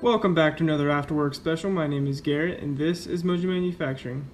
Welcome back to another Afterwork special. My name is Garrett, and this is Mojo Manufacturing.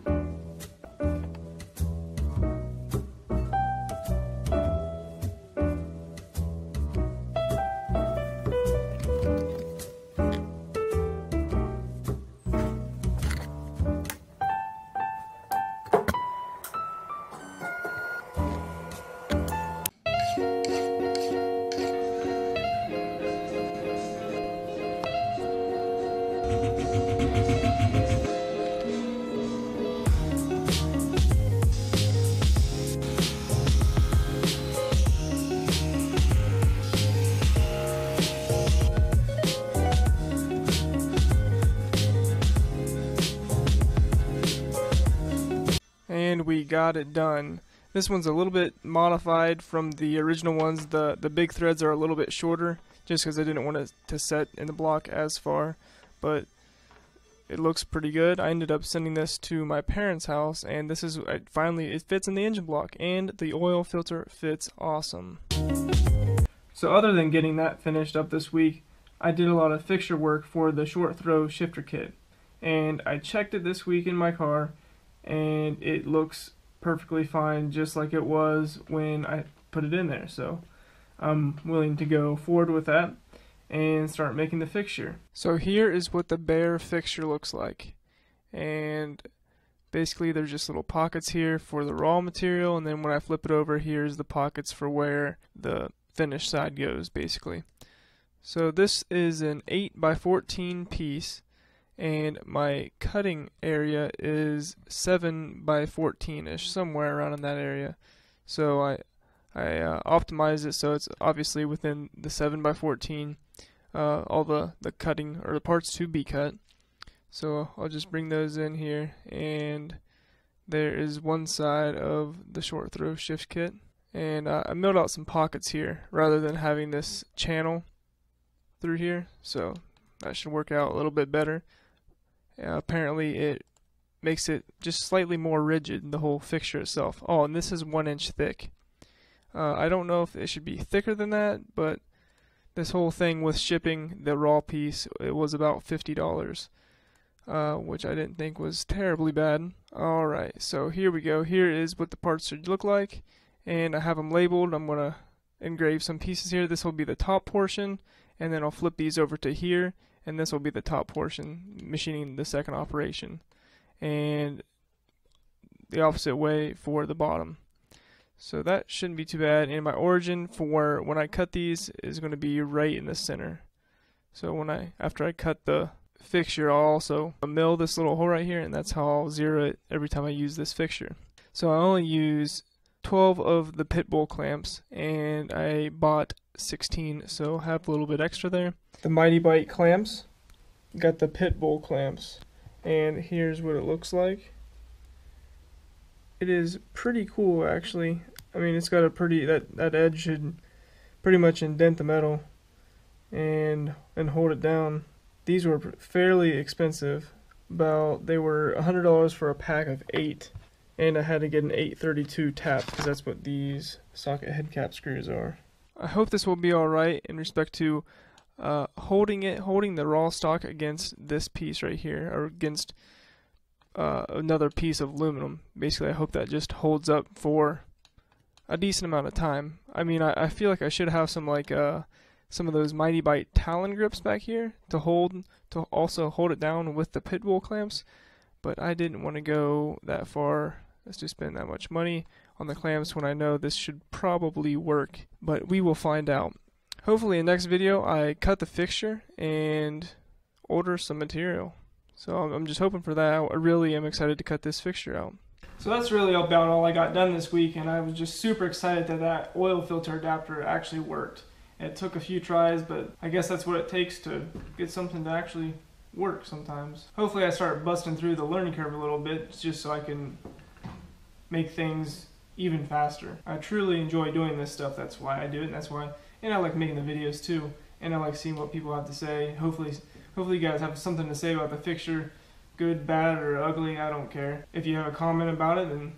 Got it done. This one's a little bit modified from the original ones. The the big threads are a little bit shorter just because I didn't want it to set in the block as far, but it looks pretty good. I ended up sending this to my parents' house and this is finally it fits in the engine block and the oil filter fits awesome. So other than getting that finished up this week, I did a lot of fixture work for the short throw shifter kit. And I checked it this week in my car and it looks perfectly fine just like it was when I put it in there. So I'm willing to go forward with that and start making the fixture. So here is what the bare fixture looks like. And basically there's just little pockets here for the raw material and then when I flip it over here's the pockets for where the finished side goes basically. So this is an 8 by 14 piece and my cutting area is 7 by 14 ish somewhere around in that area. So I I uh, optimize it so it's obviously within the 7 by 14 uh, all the the cutting or the parts to be cut. So I'll just bring those in here and there is one side of the short throw shift kit. And uh, I milled out some pockets here rather than having this channel through here so that should work out a little bit better uh, apparently it makes it just slightly more rigid, the whole fixture itself. Oh, and this is one inch thick. Uh, I don't know if it should be thicker than that, but this whole thing with shipping the raw piece, it was about $50, uh, which I didn't think was terribly bad. Alright, so here we go. Here is what the parts should look like, and I have them labeled. I'm going to engrave some pieces here. This will be the top portion, and then I'll flip these over to here, and this will be the top portion, machining the second operation, and the opposite way for the bottom. So that shouldn't be too bad. And my origin for when I cut these is going to be right in the center. So when I after I cut the fixture, I'll also mill this little hole right here, and that's how I'll zero it every time I use this fixture. So I only use 12 of the pit bull clamps, and I bought 16, so have a little bit extra there. The Mitee-Bite clamps, got the pit bull clamps, and here's what it looks like. It is pretty cool, actually. I mean, it's got a pretty that that edge should pretty much indent the metal and and hold it down. These were fairly expensive. About they were $100 for a pack of eight and I had to get an 832 tap because that's what these socket head cap screws are. I hope this will be alright in respect to uh, holding it, holding the raw stock against this piece right here, or against uh, another piece of aluminum. Basically, I hope that just holds up for a decent amount of time. I mean, I, I feel like I should have some like uh, some of those Mitee-Bite Talon grips back here to hold, to also hold it down with the pit bull clamps, but I didn't want to go that far as to spend that much money on the clamps when I know this should probably work, but we will find out. Hopefully in the next video I cut the fixture and order some material. So I'm just hoping for that. I really am excited to cut this fixture out. So that's really about all I got done this week and I was just super excited that that oil filter adapter actually worked. It took a few tries but I guess that's what it takes to get something to actually work sometimes. Hopefully I start busting through the learning curve a little bit just so I can make things even faster. I truly enjoy doing this stuff. That's why I do it. And that's why, and I like making the videos too. And I like seeing what people have to say. Hopefully, hopefully you guys have something to say about the fixture, good, bad, or ugly. I don't care. If you have a comment about it, then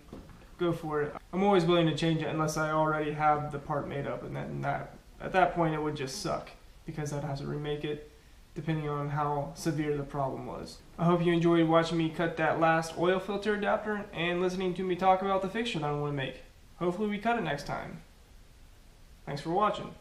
go for it. I'm always willing to change it unless I already have the part made up, and then that at that point it would just suck because I'd have to remake it depending on how severe the problem was. I hope you enjoyed watching me cut that last oil filter adapter and listening to me talk about the fixture that I want to make. Hopefully we cut it next time. Thanks for watching.